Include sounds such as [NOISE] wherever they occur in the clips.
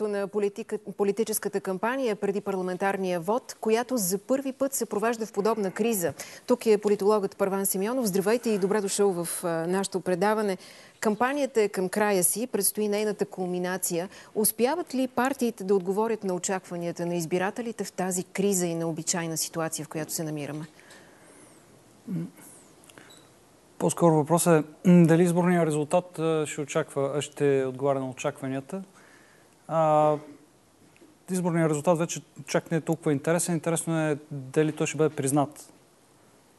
началото на политика, политическата кампания преди парламентарния вод, която за първи път се провежда в подобна криза. Тук е политологът Първан Симеонов. Здравейте и добре дошъл в нашето предаване. Кампанията е към края си, предстои нейната кулминация. Успяват ли партиите да отговорят на очакванията на избирателите в тази криза и на обичайна ситуация, в която се намираме? По-скоро въпросът е дали изборният резултат ще, очаква, ще отговаря на очакванията. Изборният резултат вече чак не е толкова интересен. Интересно е дали той ще бъде признат.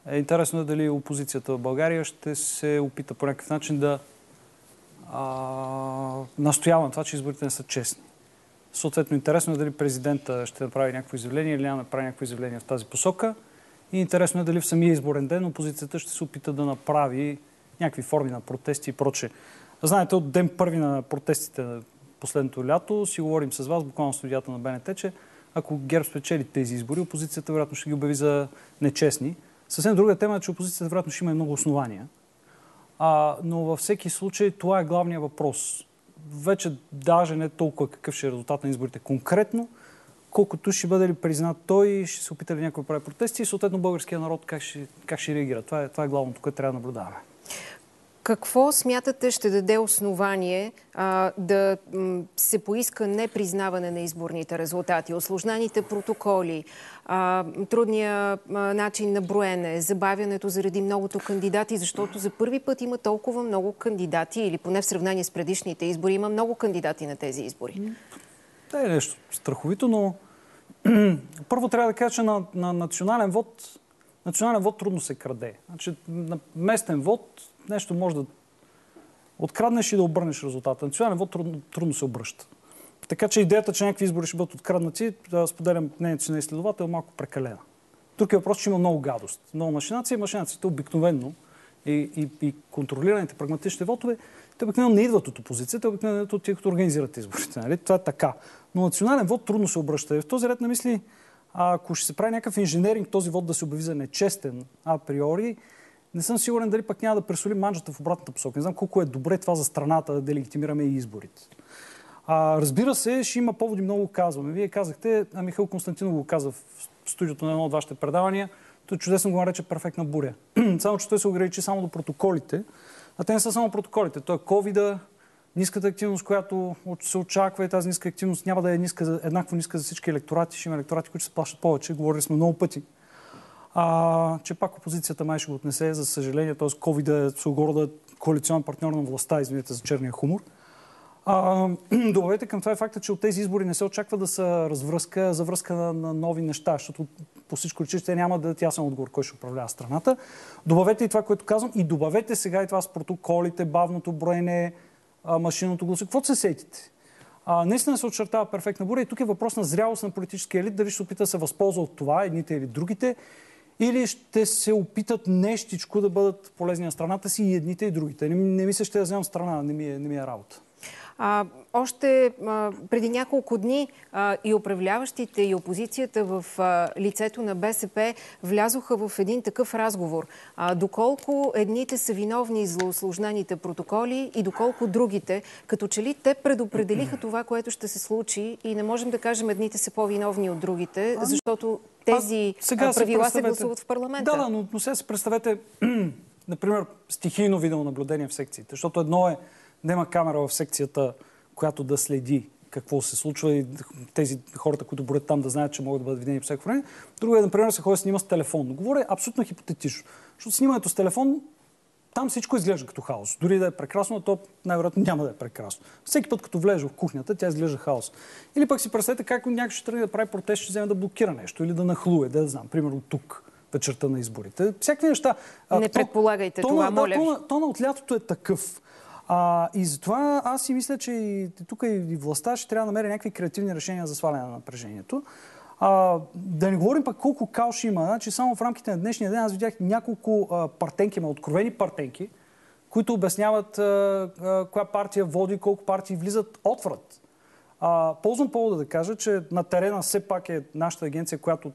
Е, интересно е дали опозицията в България ще се опита по някакъв начин да а, настоява на това, че изборите не са честни. Съответно, интересно е дали президента ще направи някакво изявление или няма направи някакво изявление в тази посока. И интересно е дали в самия изборен ден опозицията ще се опита да направи някакви форми на протести и проче. Знаете, от ден първи на протестите последното лято си говорим с вас, буквално студията на БНТ, че ако ГЕРБ спечели тези избори, опозицията вероятно ще ги обяви за нечестни. Съвсем друга тема е, че опозицията вероятно ще има много основания. А, но във всеки случай това е главният въпрос. Вече даже не толкова какъв ще е резултат на изборите конкретно, колкото ще бъде ли признат той, ще се опита ли някой прави протести и съответно българския народ как ще, как ще реагира. Това е, това е главното, което трябва да наблюдаваме. Какво смятате ще даде основание а, да се поиска непризнаване на изборните резултати? Осложнените протоколи, а, трудния а, начин на броене, забавянето заради многото кандидати, защото за първи път има толкова много кандидати, или поне в сравнение с предишните избори, има много кандидати на тези избори. Да е нещо страховито, но [CLEARS THROAT] първо трябва да кажа, че на, на национален вод национален вод трудно се краде. Значи, на местен вод нещо може да откраднеш и да обърнеш резултата. Национален вод трудно, трудно се обръща. Така че идеята, че някакви избори ще бъдат откраднати, да споделям мнението си на изследовател, е малко прекалена. Тук е въпрос, че има много гадост. Много машинация. Машинацията обикновенно и, и, и контролираните прагматични вотове, те обикновено не идват от опозицията, те обикновено идват от тия, които организират изборите. Нали? Това е така. Но национален вод трудно се обръща. И в този ред на мисли, ако ще се прави някакъв инженеринг, този вод да се обяви за нечестен априори, не съм сигурен дали пък няма да пресоли манжата в обратната посока. Не знам колко е добре това за страната да делегитимираме и изборите. А, разбира се, ще има поводи много казваме. Вие казахте, а Михаил Константинов го каза в студиото на едно от вашите предавания, той чудесно го нарече перфектна буря. [CLEARS THROAT] само, че той се ограничи само до протоколите, а те не са само протоколите. Той е ковида, ниската активност, която се очаква и тази ниска активност няма да е ниска, еднакво ниска за всички електорати. Ще има електорати, които се плащат повече. Говорили сме много пъти. А, че пак опозицията май ще го отнесе, за съжаление, т.е. COVID е Согорода коалиционен партньор на властта, извинете за черния хумор. [CLEARS THROAT] Добавете към това е факта, че от тези избори не се очаква да са развръзка, за връзка на, на нови неща, защото по всичко личи, че няма да дадат ясен отговор кой ще управлява страната. Добавете и това, което казвам, и добавете сега и това с протоколите, бавното броене, машинното гласуване. Какво се сетите? А, наистина се очертава перфектна буря и тук е въпрос на зрялост на политическия елит, дали ще опита да се възползва от това, едните или другите, или ще се опитат нещичко да бъдат полезни на страната си и едните и другите. Не, не ми ще да вземам страна, не ми е, не ми е работа. А, още а, преди няколко дни а, и управляващите и опозицията в а, лицето на БСП влязоха в един такъв разговор. А, доколко едните са виновни за осложнените протоколи и доколко другите, като че ли те предопределиха [CLEARS THROAT] това, което ще се случи и не можем да кажем едните са по-виновни от другите, защото тези а, сега правила се, се гласуват в парламента. Да, да, но, но сега се представете, [CLEARS THROAT] например, стихийно видеонаблюдение в секциите, защото едно е има камера в секцията, която да следи какво се случва и тези хората, които борят там, да знаят, че могат да бъдат видени по всяко време. Друго е, например, се ходи да снима с телефон. Но говоря абсолютно хипотетично. Защото снимането с телефон, там всичко изглежда като хаос. Дори да е прекрасно, то най-вероятно няма да е прекрасно. Всеки път, като влезе в кухнята, тя изглежда хаос. Или пък си представете как някой ще тръгне да прави протест, ще вземе да блокира нещо или да нахлуе, да, да знам, примерно тук вечерта на изборите. Всякакви неща. Не предполагайте то, това, то, моля да, то, то, от лятото е такъв. А, и затова аз си мисля, че тук и властта ще трябва да намери някакви креативни решения за сваляне на напрежението. А, да не говорим пък колко кауш има. Значи само в рамките на днешния ден аз видях няколко а, партенки, ма откровени партенки, които обясняват а, а, коя партия води, колко партии влизат отврат. А, ползвам повода да кажа, че на терена все пак е нашата агенция, която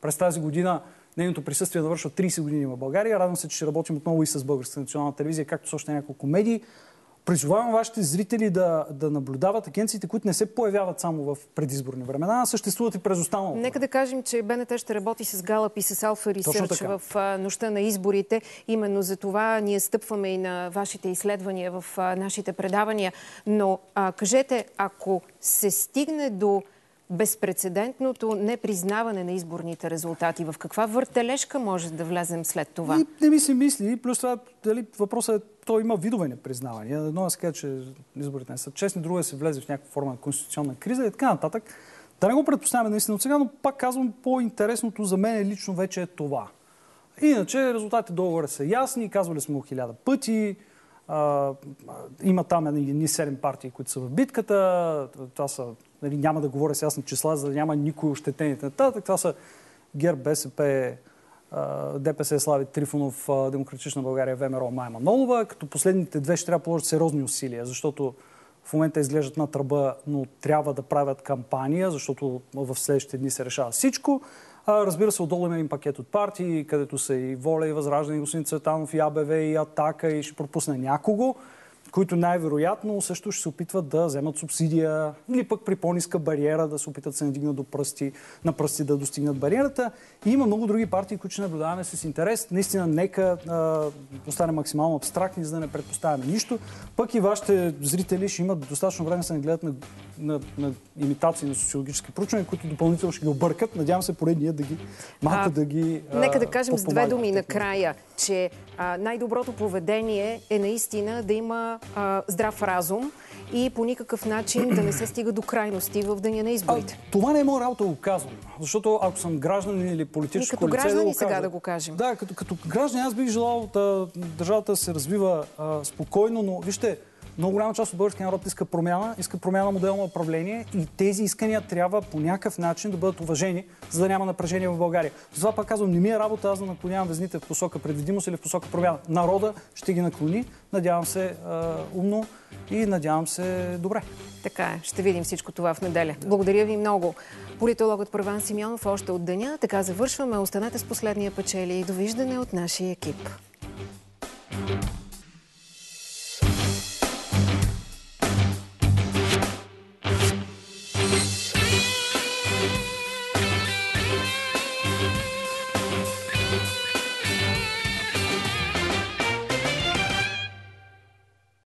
през тази година Нейното присъствие навършва 30 години в България. Радвам се, че ще работим отново и с Българската национална телевизия, както с още няколко медии. Призовавам вашите зрители да, да наблюдават агенциите, които не се появяват само в предизборни времена, а съществуват и през останалото. Нека да кажем, че БНТ ще работи с Галап и с Алфа Ресърч в нощта на изборите. Именно за това ние стъпваме и на вашите изследвания в нашите предавания. Но а, кажете, ако се стигне до безпредседентното непризнаване на изборните резултати. В каква въртележка може да влезем след това? И не ми се мисли. Плюс това, дали, въпросът е, то има видове непризнавания. Едно е се каже, че изборите не са честни, друго е се влезе в някаква форма на конституционна криза и така нататък. Да не го предпоставяме наистина от сега, но пак казвам, по-интересното за мен лично вече е това. Иначе резултатите договора са ясни, казвали сме го хиляда пъти. А, има там едни седем партии, които са в битката. Това са нали, няма да говоря с ясни числа, за да няма никой ощетените нататък. Това са ГЕРБ, БСП, ДПС Слави Трифонов, Демократична България, ВМРО, Майя Манолова, като последните две ще трябва да положат сериозни усилия, защото в момента изглеждат на тръба, но трябва да правят кампания, защото в следващите дни се решава всичко. Разбира се, отдолу има един пакет от партии, където са и Воля, и Възраждане, и господин Цветанов, и АБВ, и Атака, и ще пропусне някого които най-вероятно също ще се опитват да вземат субсидия или пък при по-ниска бариера да се опитат да се надигнат до пръсти, на пръсти да достигнат бариерата. И има много други партии, които ще наблюдаваме с интерес. Наистина, нека а, остане максимално абстрактни, за да не предпоставяме нищо. Пък и вашите зрители ще имат достатъчно време да се нагледат на, на, на имитации на социологически проучвания, които допълнително ще ги объркат. Надявам се поне ние да ги малко а, да ги. А, нека да кажем с две думи накрая, че най-доброто поведение е наистина да има а, здрав разум и по никакъв начин да не се стига до крайности в деня на изборите. А, това не е моя работа да го казвам. Защото ако съм гражданин или политическо като лице... Като граждани да сега да го кажем. Да, като, като граждани аз бих желал да държавата се развива а, спокойно, но вижте, много голяма част от българския народ иска промяна, иска промяна на модел на управление и тези искания трябва по някакъв начин да бъдат уважени, за да няма напрежение в България. Затова пак казвам, не ми е работа аз да наклонявам везните в посока предвидимост или в посока промяна. Народа ще ги наклони, надявам се умно и надявам се добре. Така е. Ще видим всичко това в неделя. Благодаря ви много. Политологът Първан Симеонов още от деня. Така завършваме. Останете с последния печели и довиждане от нашия екип.